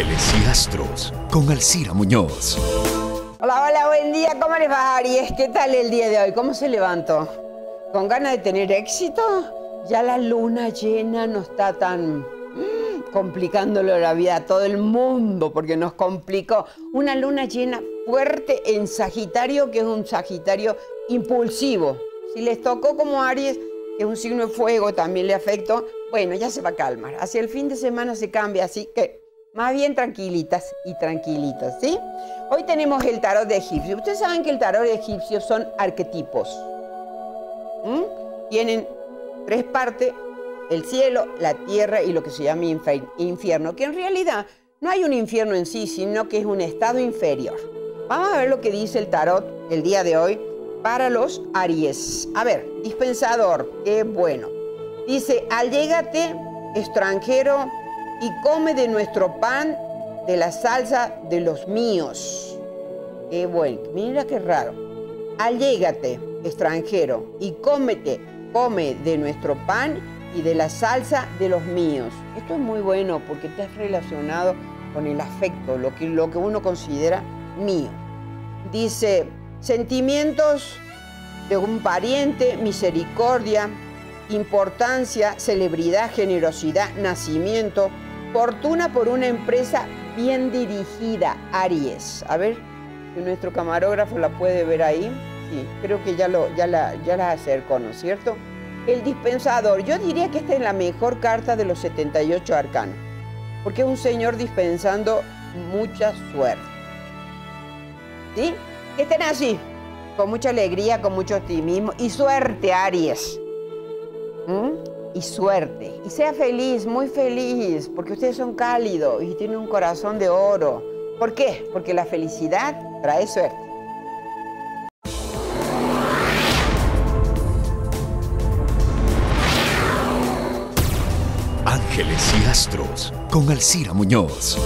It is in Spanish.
Ángeles y Astros con Alcira Muñoz. Hola, hola, buen día. ¿Cómo les va, Aries? ¿Qué tal el día de hoy? ¿Cómo se levantó? ¿Con ganas de tener éxito? Ya la luna llena no está tan mm, complicándolo la vida a todo el mundo porque nos complicó. Una luna llena fuerte en Sagitario, que es un Sagitario impulsivo. Si les tocó como Aries, que es un signo de fuego, también le afectó, bueno, ya se va a calmar. Hacia el fin de semana se cambia, así que más bien tranquilitas y tranquilitas, ¿sí? Hoy tenemos el tarot de egipcio. Ustedes saben que el tarot de egipcio son arquetipos. Tienen tres partes, el cielo, la tierra y lo que se llama infierno, que en realidad no hay un infierno en sí, sino que es un estado inferior. Vamos a ver lo que dice el tarot el día de hoy para los Aries. A ver, dispensador, qué bueno. Dice, allégate, extranjero, y come de nuestro pan, de la salsa de los míos. Qué bueno, mira qué raro. Allégate, extranjero, y cómete, come de nuestro pan y de la salsa de los míos. Esto es muy bueno porque te has relacionado con el afecto, lo que, lo que uno considera mío. Dice, sentimientos de un pariente, misericordia, importancia, celebridad, generosidad, nacimiento, fortuna por una empresa bien dirigida, Aries. A ver, si nuestro camarógrafo la puede ver ahí. Sí, creo que ya, la, ya la acercó, ¿no es cierto? El dispensador, yo diría que esta es la mejor carta de los 78 arcanos, porque es un señor dispensando mucha suerte. ¿Sí? Que estén así, con mucha alegría, con mucho optimismo y suerte, Aries. Y suerte. Y sea feliz, muy feliz, porque ustedes son cálidos y tienen un corazón de oro. ¿Por qué? Porque la felicidad trae suerte. Ángeles y Astros con Alcira Muñoz.